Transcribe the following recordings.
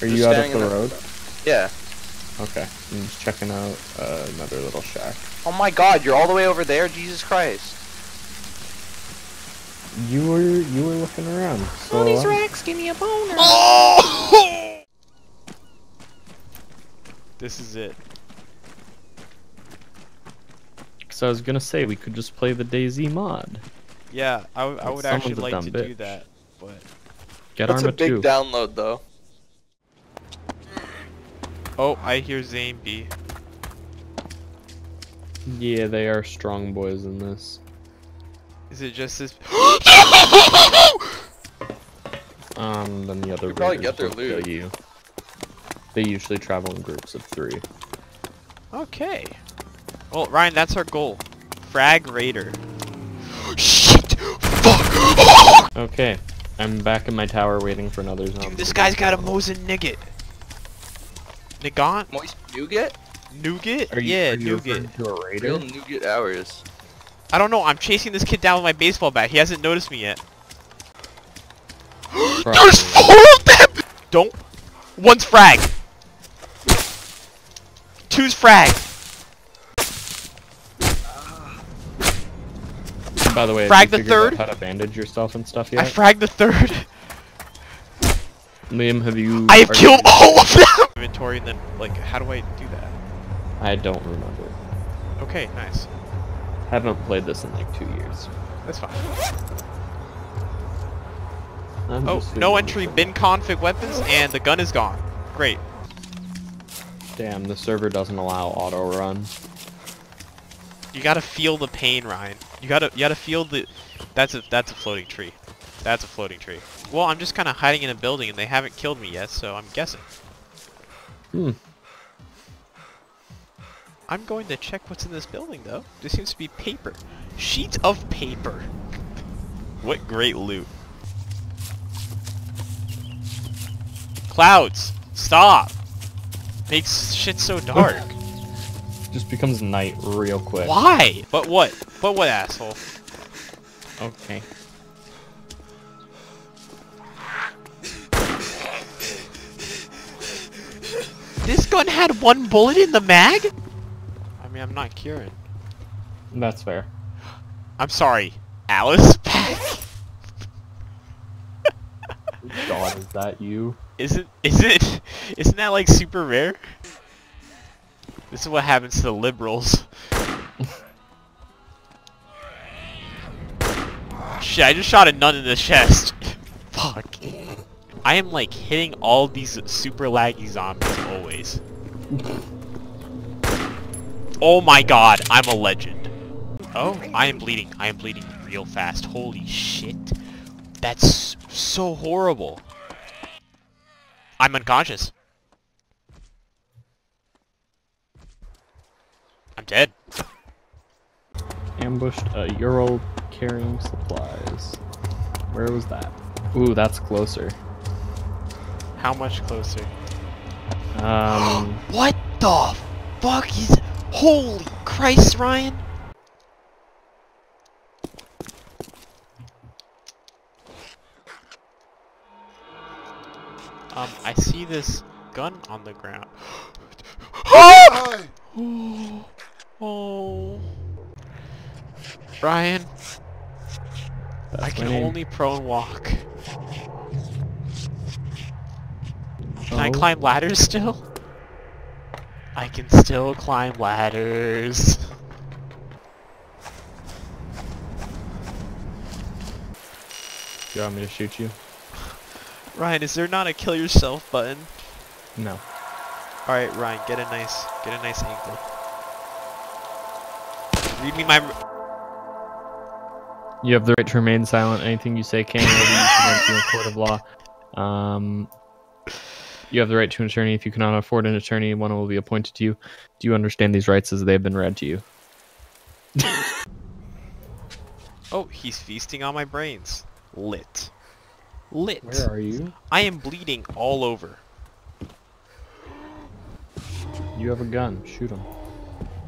Are Just you out standing of the in the- road? Yeah. Okay. I'm just checking out uh, another little shack. Oh my god, you're all the way over there? Jesus Christ. You were you were looking around. So these racks give me a boner. This is it. so I was gonna say we could just play the DayZ mod. Yeah, I, But would actually like dumb to do that, but Get That's Arma a big 2. download though. Oh, I hear Zane B. Yeah, they are strong boys in this. Is it just this? Um, then the other Could probably get their loot. you. They usually travel in groups of three. okay. Well, Ryan, that's our goal. Frag Raider. Shit! Fuck! Okay, I'm back in my tower waiting for another zombie. Dude, this guy's got a Mosin Nigget. Nigant? Moist nougat? Nougat? Are you, yeah, are you Nougat. referring to a raider? Real nougat hours. I don't know, I'm chasing this kid down with my baseball bat. He hasn't noticed me yet. There's four of them! Don't. One's frag. Two's frag. By the way, have Frag the figured out third? How to bandage yourself and stuff yet? I yet? fragged the third. Liam, have you? I have killed you- all of them! Inventory and then, like, how do I do that? I don't remember. Okay, nice. Haven't played this in like two years. That's fine. I'm Oh, no entry, bin config weapons, and the gun is gone. Great. Damn, the server doesn't allow auto run. You gotta feel the pain, Ryan. You gotta, you gotta feel the. That's a, that's a floating tree. That's a floating tree. Well, I'm just kind of hiding in a building, and they haven't killed me yet, so I'm guessing. Hmm. I'm going to check what's in this building, though. There seems to be paper. Sheets of paper. what great loot. Clouds! Stop! Makes shit so dark. Just becomes night real quick. Why? But what? But what, asshole? Okay. This gun had one bullet in the mag? I mean, I'm not curing. That's fair. I'm sorry, Alice? God, is that you? Isn't is it isn't that like super rare? This is what happens to the liberals. Shit, I just shot a nun in the chest. Fuck. I am like hitting all these super laggy zombies always. Oh my god, I'm a legend. Oh, I am bleeding. I am bleeding real fast. Holy shit. That's so horrible. I'm unconscious. I'm dead. Ambushed a Ural carrying supplies. Where was that? Ooh, that's closer. How much closer? Um, What the fuck is... Holy Christ, Ryan! Um, I see this gun on the ground. oh, oh. Ryan, that's I can name. only prone walk. I climb ladders still? I can still climb ladders. Do you want me to shoot you? Ryan, is there not a kill yourself button? No. Alright, Ryan, get a nice get a nice angle. Read me my You have the right to remain silent. Anything you say can be used against you in a court of law. Um, you have the right to an attorney. If you cannot afford an attorney, one will be appointed to you. Do you understand these rights as they have been read to you? Oh, he's feasting on my brains. Lit. Lit. Where are you? I am bleeding all over. You have a gun. Shoot him.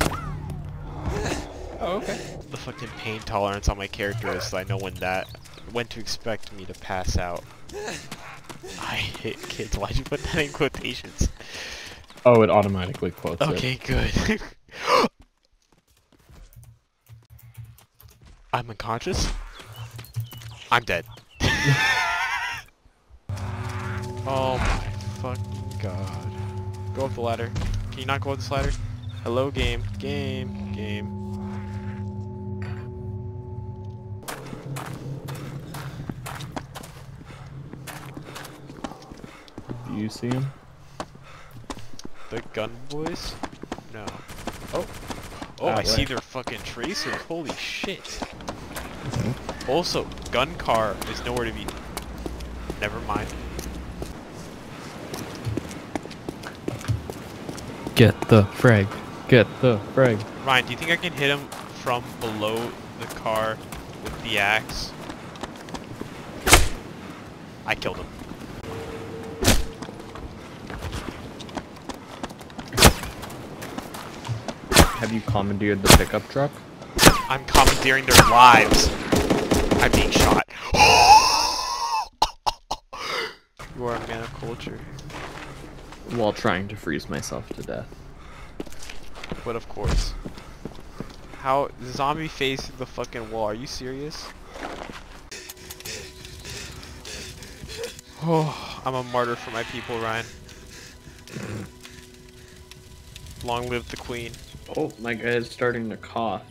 Oh, okay. The fucking pain tolerance on my character is so I know when that when to expect me to pass out. I hate kids. Why'd you put that in quotations? Oh, it automatically quotes it. Okay, good. I'm unconscious. I'm dead. oh my fucking god. Go up the ladder. Can you not go up this ladder? Hello, game. Game. Game. Do you see him? The gun boys? No. Oh. Oh, Ah, I see their fucking tracers. Holy shit. Also, gun car is nowhere to be. Never mind. Get the frag. Get the frag. Ryan, do you think I can hit him from below the car with the axe? I killed him. Have you commandeered the pickup truck? I'm commandeering their lives. I'm being shot. you are a man of culture. While trying to freeze myself to death. But of course. How zombie face the fucking wall? Are you serious? Oh, I'm a martyr for my people, Ryan. Long live the queen. Oh, my guy is starting to cough.